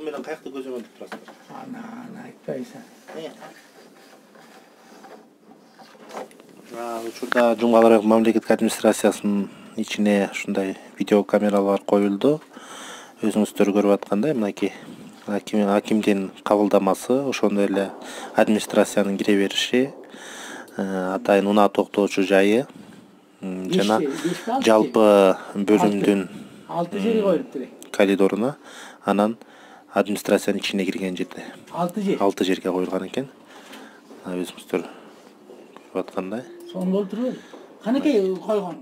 бул менен каякты көзөмөлдүп турасыздар анан айтпайсың учурда жумгал райондук мамлекеттик администрациясынын ичине ушундай видео камералар коюлду өзүңүздөр көрүп аткандай мынакей аким акимдин кабылдамасы ошондой эле администрациянын кире бериши атайын унаа токтоочу жайы жана жалпы бөлүмдүн алты жери коюлуптур коридоруна анан администрациянын ичине кирген жерде. Алты жер. Алты жерге коюлган экен өзүңүздөр көрүп аткандай сонун болуп турбайбы канекей койгон